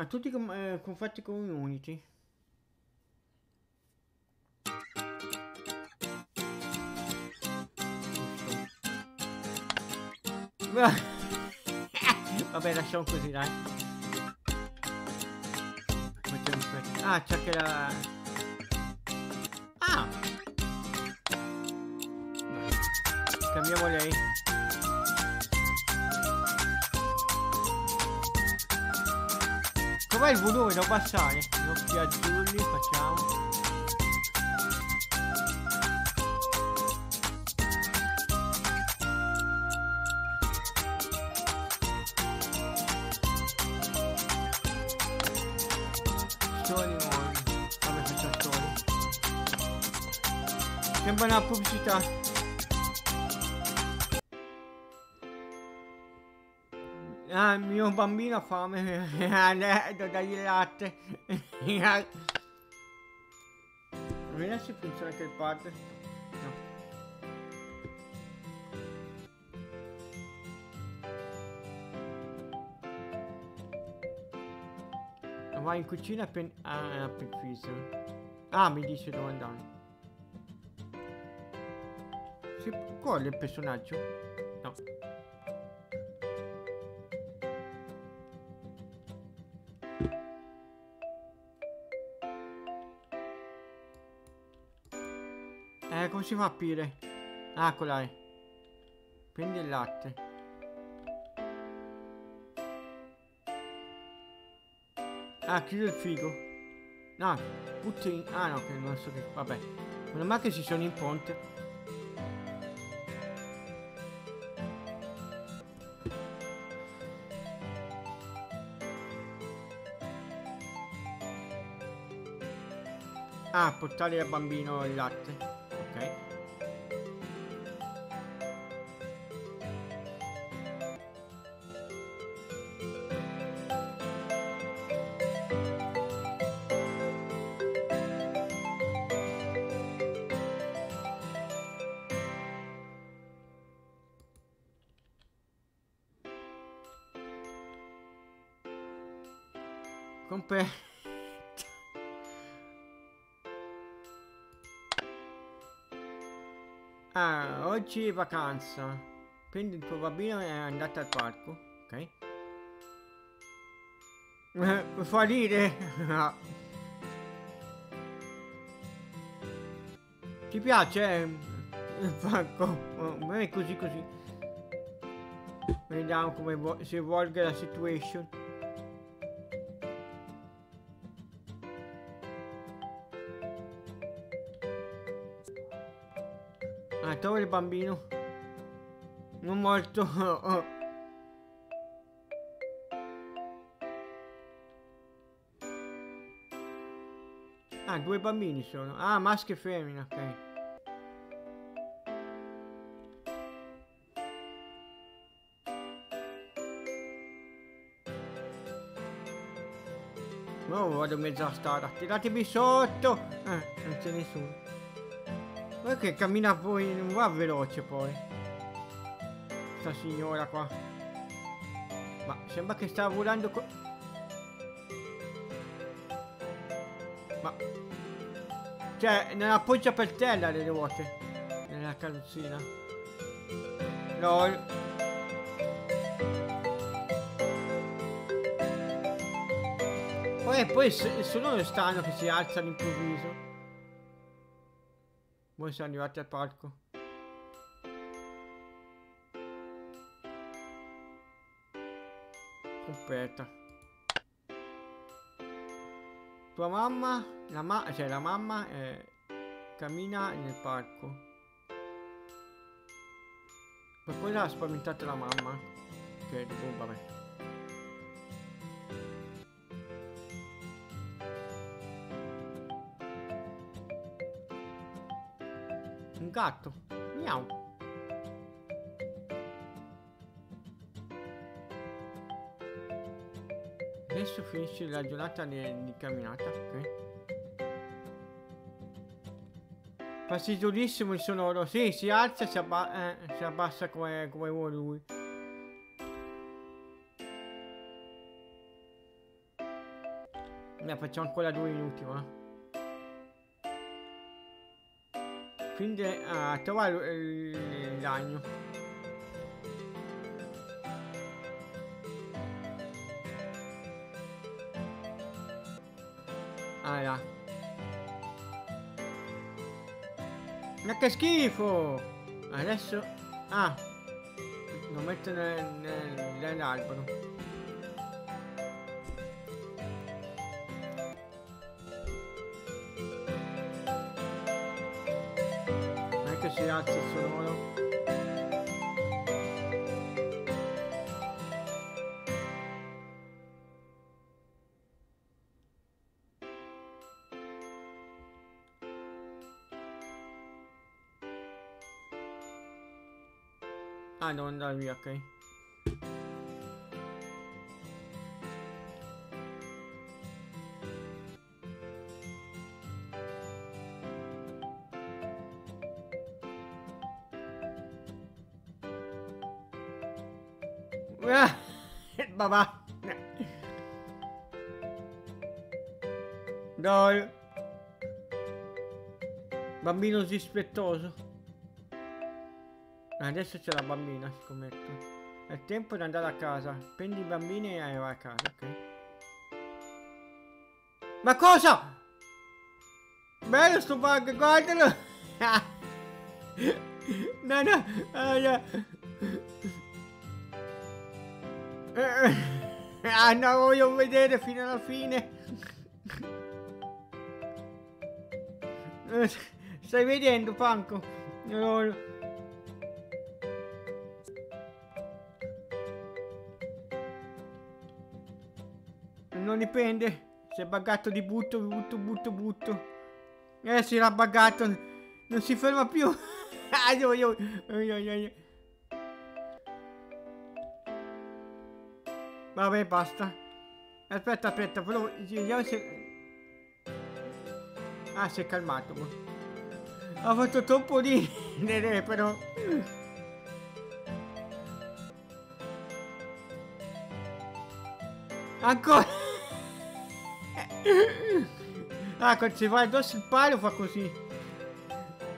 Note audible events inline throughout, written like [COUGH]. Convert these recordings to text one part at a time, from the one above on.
A tutti i eh, confetti community. [LAUGHS] Vabbè, lasciamo così, dai. Ah, c'è che la... Ah! Cambiamo lei. Com'è il volume? Passare. Gli occhi azzurri, facciamo. Mode. Vabbè, faccio story. Sembra una pubblicità. Ah, il mio bambino ha fame. [LAUGHS] Devo dargli il latte. [LAUGHS] Vediamo se funziona anche il pad. No. Va in cucina per... Ah, per. Ah, mi dice dove andare. Si... È il personaggio? No. Eh, come si fa a aprire? Ah, quella. Prendi il latte. Ah, chiudo il figo. No, butti. Ah no, che non so che... Vabbè. Meno male che ci sono in ponte. Ah, portare al bambino il latte. Compre... Ah, oggi è vacanza. Prendi il tuo bambino e andate al parco. Ok. Eh, fa ridere. Ti piace parco? Oh, è così così. Vediamo come si evolve la situation. Il bambino. Non morto. Ah, due bambini sono. Ah, maschio e femmina, ok. No, vado in mezzo strada. Tiratemi sotto. Eh, non c'è nessuno. Guarda che cammina poi, non va veloce poi. Questa signora qua. Ma sembra che sta volando co- Ma... Cioè, non appoggia per terra le ruote. Nella carrozzina. LOL. Poi, poi sono strano che si alza all'improvviso. Voi siamo arrivati al parco. Completa. Tua mamma, la ma cioè la mamma eh, cammina nel parco. Quello ha spaventato la mamma. Ok, boh, vabbè. Un gatto. Miau. Adesso finisce la giornata di, di camminata, ok? Fastidiosissimo il sonoro. Sì, si alza e si, abba eh, si abbassa come, come vuole lui. Ne facciamo ancora due minuti, ma. Quindi a trovare il ragno. Allora. Ma che schifo! Adesso... Ah! Lo metto nel, nel, nell'albero. Non è che si alza il sonoro. Ah, devo andare via, ok. Ah, babà. Dai. Bambino dispettoso. Adesso c'è la bambina, scommetto. È tempo di andare a casa. Prendi i bambini e vai a casa, ok? Ma cosa? Bello sto bug, guardalo! [LAUGHS] no, no! Oh, yeah. Ah no, voglio vedere fino alla fine! Stai vedendo, Panco? No, non dipende. Si è buggato di butto, butto, butto, butto. Eh, si era buggato. Non si ferma più. [LAUGHS] Vabbè, basta. Aspetta, aspetta, però vediamo se... Ah, si è calmato. Ha fatto troppo ridere, però... Ancora! ah, quando si va addosso il palo fa così.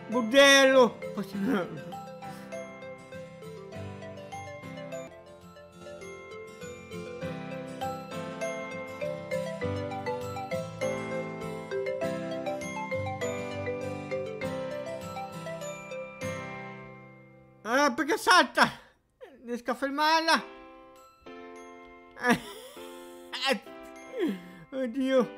Bordello! Ah, perché salta? Riesco a fermarla? Oddio.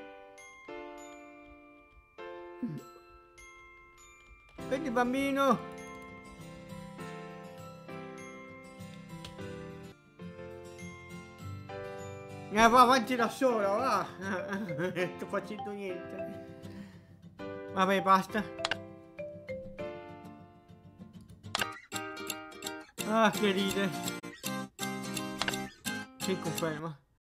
Prendi bambino. Eh, va avanti da sola, va. [LAUGHS] Non sto facendo niente. Vabbè, basta. Ah, che ride. Che conferma.